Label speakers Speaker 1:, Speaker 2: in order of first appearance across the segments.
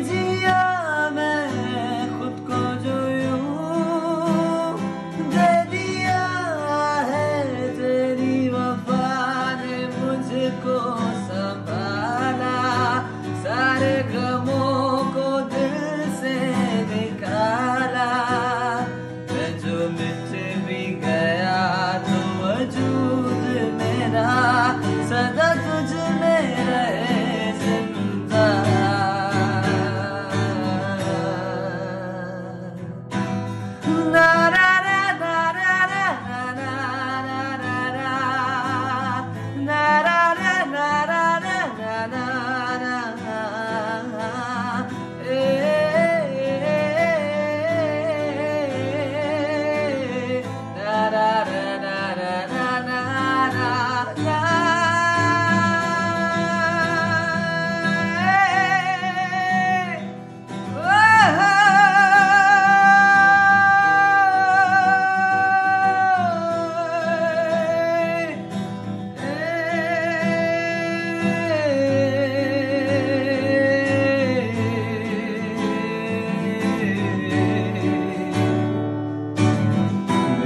Speaker 1: me.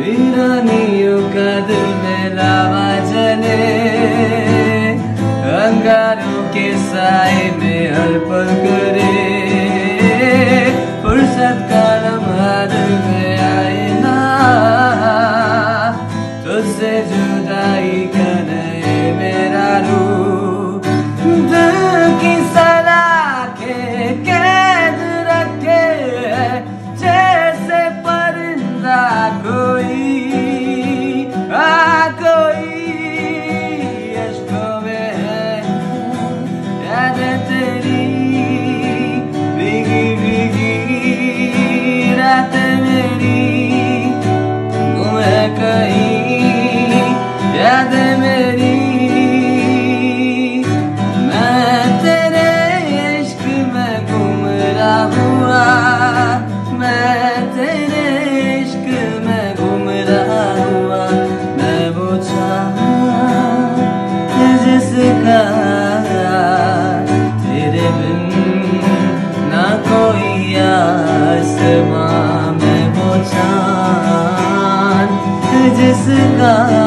Speaker 1: वीरानियों का दिल में लावा जले अंगारों के साए में हल्प 해졌을까